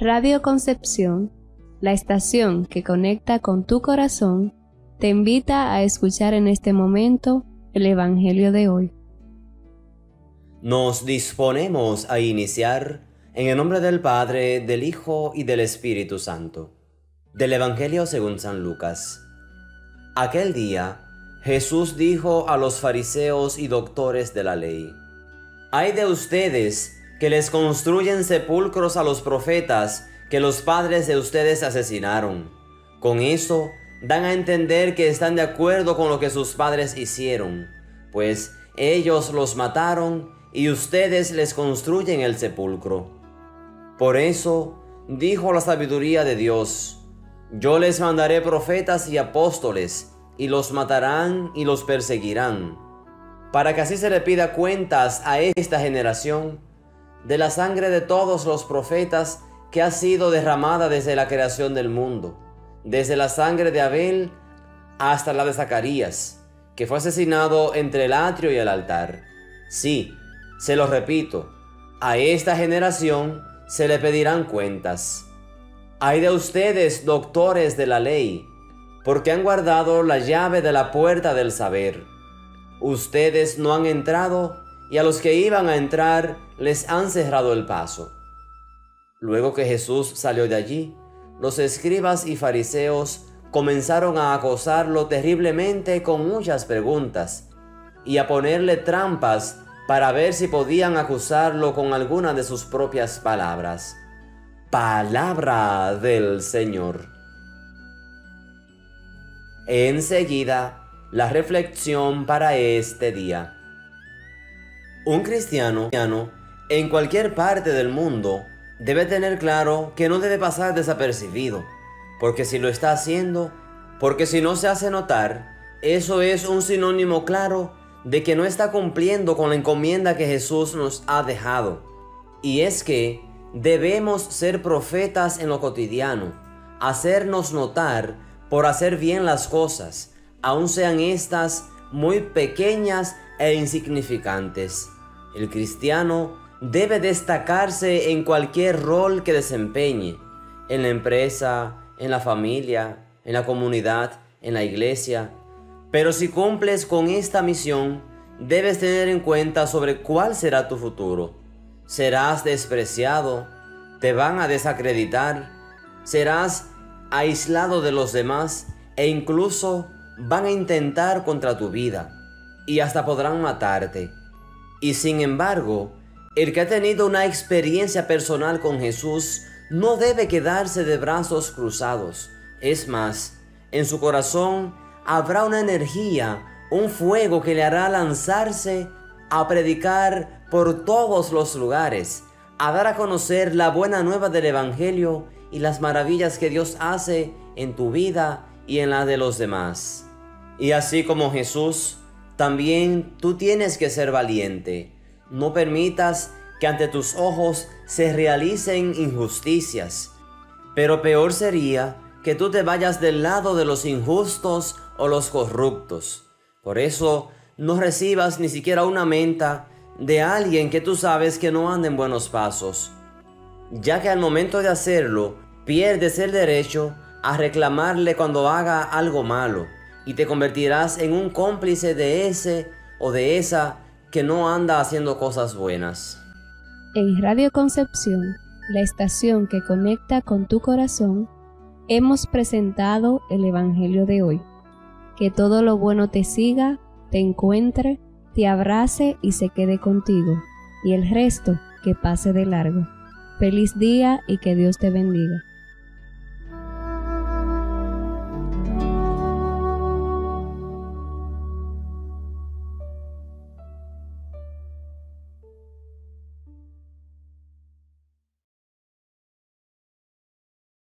Radio Concepción, la estación que conecta con tu corazón, te invita a escuchar en este momento el Evangelio de hoy. Nos disponemos a iniciar en el nombre del Padre, del Hijo y del Espíritu Santo. Del Evangelio según San Lucas. Aquel día, Jesús dijo a los fariseos y doctores de la ley, Hay de ustedes que les construyen sepulcros a los profetas que los padres de ustedes asesinaron. Con eso dan a entender que están de acuerdo con lo que sus padres hicieron, pues ellos los mataron y ustedes les construyen el sepulcro. Por eso dijo la sabiduría de Dios, yo les mandaré profetas y apóstoles, y los matarán y los perseguirán, para que así se le pida cuentas a esta generación de la sangre de todos los profetas que ha sido derramada desde la creación del mundo, desde la sangre de Abel hasta la de Zacarías, que fue asesinado entre el atrio y el altar. Sí, se lo repito, a esta generación se le pedirán cuentas. Hay de ustedes, doctores de la ley, porque han guardado la llave de la puerta del saber. Ustedes no han entrado y a los que iban a entrar les han cerrado el paso. Luego que Jesús salió de allí, los escribas y fariseos comenzaron a acosarlo terriblemente con muchas preguntas y a ponerle trampas para ver si podían acusarlo con alguna de sus propias palabras. Palabra del Señor. Enseguida, la reflexión para este día. Un cristiano, en cualquier parte del mundo, debe tener claro que no debe pasar desapercibido, porque si lo está haciendo, porque si no se hace notar, eso es un sinónimo claro de que no está cumpliendo con la encomienda que Jesús nos ha dejado. Y es que debemos ser profetas en lo cotidiano, hacernos notar por hacer bien las cosas, aun sean estas muy pequeñas e insignificantes. El cristiano debe destacarse en cualquier rol que desempeñe, en la empresa, en la familia, en la comunidad, en la iglesia, pero si cumples con esta misión, debes tener en cuenta sobre cuál será tu futuro. Serás despreciado, te van a desacreditar, serás aislado de los demás e incluso van a intentar contra tu vida y hasta podrán matarte. Y sin embargo, el que ha tenido una experiencia personal con Jesús no debe quedarse de brazos cruzados. Es más, en su corazón habrá una energía, un fuego que le hará lanzarse a predicar por todos los lugares, a dar a conocer la buena nueva del Evangelio y las maravillas que Dios hace en tu vida y en la de los demás. Y así como Jesús, también tú tienes que ser valiente. No permitas que ante tus ojos se realicen injusticias. Pero peor sería que tú te vayas del lado de los injustos o los corruptos. Por eso no recibas ni siquiera una menta de alguien que tú sabes que no anda en buenos pasos, ya que al momento de hacerlo pierdes el derecho a reclamarle cuando haga algo malo y te convertirás en un cómplice de ese o de esa que no anda haciendo cosas buenas. En Radio Concepción, la estación que conecta con tu corazón, hemos presentado el Evangelio de hoy. Que todo lo bueno te siga, te encuentre, te abrace y se quede contigo, y el resto que pase de largo. Feliz día y que Dios te bendiga.